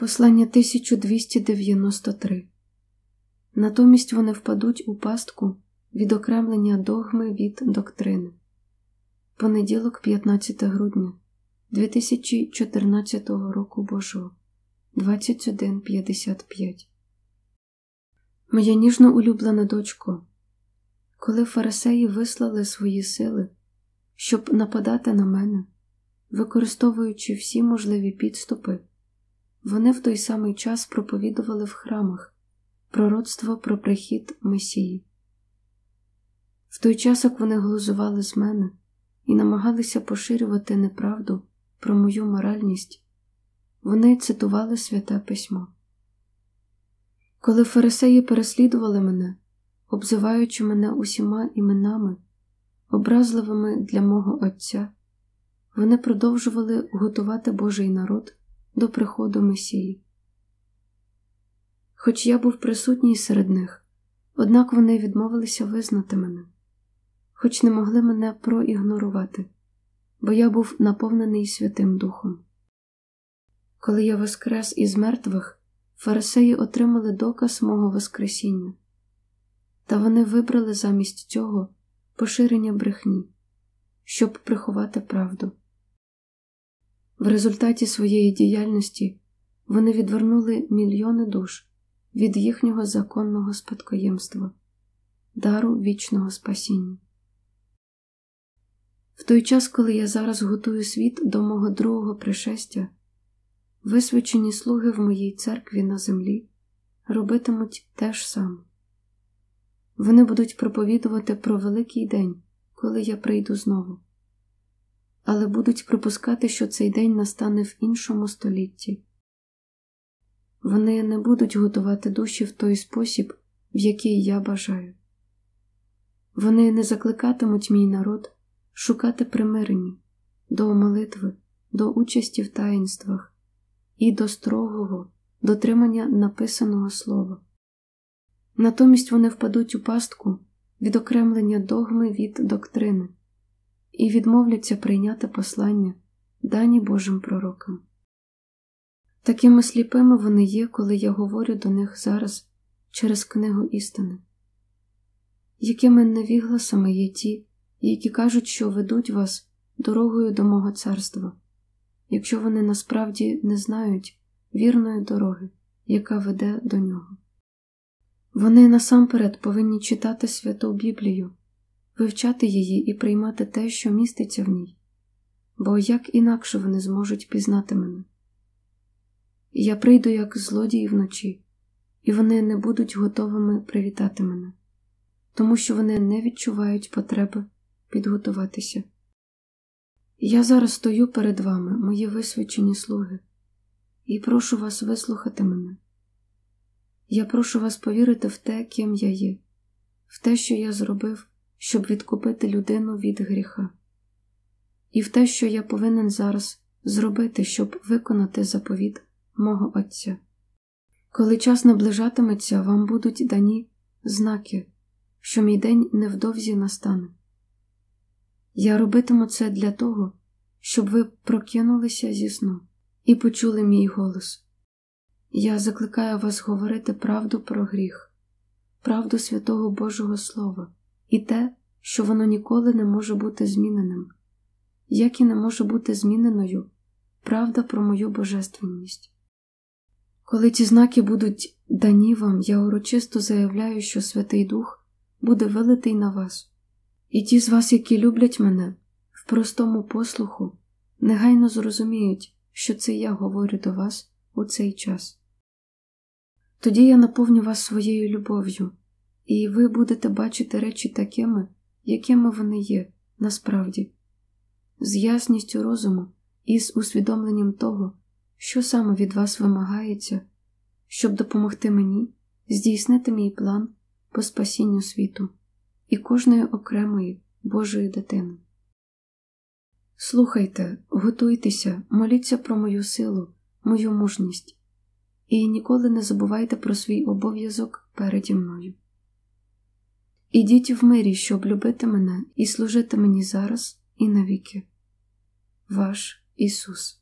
Послання 1293 Натомість вони впадуть у пастку відокремлення догми від доктрини. Понеділок, 15 грудня 2014 року Божого. 21.55 Моя ніжно улюблена дочко, коли фарисеї вислали свої сили, щоб нападати на мене, використовуючи всі можливі підступи, вони в той самий час проповідували в храмах пророцтво про прихід Месії. В той час, як вони глузували з мене і намагалися поширювати неправду про мою моральність, вони цитували святе письмо. Коли фарисеї переслідували мене, обзиваючи мене усіма іменами, образливими для мого Отця, вони продовжували готувати Божий народ до приходу Месії. Хоч я був присутній серед них, однак вони відмовилися визнати мене, хоч не могли мене проігнорувати, бо я був наповнений Святим Духом. Коли я воскрес із мертвих, фарисеї отримали доказ мого Воскресіння, та вони вибрали замість цього поширення брехні, щоб приховати правду. В результаті своєї діяльності вони відвернули мільйони душ від їхнього законного спадкоємства, дару вічного спасіння. В той час, коли я зараз готую світ до мого другого пришестя, висвячені слуги в моїй церкві на землі робитимуть те ж саме. Вони будуть проповідувати про великий день, коли я прийду знову, але будуть припускати, що цей день настане в іншому столітті. Вони не будуть готувати душі в той спосіб, в який я бажаю. Вони не закликатимуть мій народ шукати примирення до молитви, до участі в таїнствах і до строгого дотримання написаного слова. Натомість вони впадуть у пастку відокремлення догми від доктрини і відмовляться прийняти послання, дані Божим пророкам. Такими сліпими вони є, коли я говорю до них зараз через книгу істини. Якими невігласами є ті, які кажуть, що ведуть вас дорогою до мого царства, якщо вони насправді не знають вірної дороги, яка веде до нього. Вони насамперед повинні читати святу Біблію, вивчати її і приймати те, що міститься в ній, бо як інакше вони зможуть пізнати мене. Я прийду як злодій вночі, і вони не будуть готовими привітати мене, тому що вони не відчувають потреби підготуватися. Я зараз стою перед вами, мої висвячені слуги, і прошу вас вислухати мене. Я прошу вас повірити в те, ким я є, в те, що я зробив, щоб відкупити людину від гріха, і в те, що я повинен зараз зробити, щоб виконати заповіт мого Отця. Коли час наближатиметься, вам будуть дані знаки, що мій день невдовзі настане. Я робитиму це для того, щоб ви прокинулися зі сну і почули мій голос. Я закликаю вас говорити правду про гріх, правду святого Божого Слова і те, що воно ніколи не може бути зміненим, як і не може бути зміненою правда про мою божественність. Коли ці знаки будуть дані вам, я урочисто заявляю, що Святий Дух буде вилитий на вас, і ті з вас, які люблять мене в простому послуху, негайно зрозуміють, що це я говорю до вас у цей час. Тоді я наповню вас своєю любов'ю, і ви будете бачити речі такими, якими вони є насправді, з ясністю розуму і з усвідомленням того, що саме від вас вимагається, щоб допомогти мені здійснити мій план по спасінню світу і кожної окремої Божої дитини. Слухайте, готуйтеся, моліться про мою силу, мою мужність, і ніколи не забувайте про свій обов'язок переді мною. Ідіть в мирі, щоб любити мене і служити мені зараз і навіки. Ваш Ісус.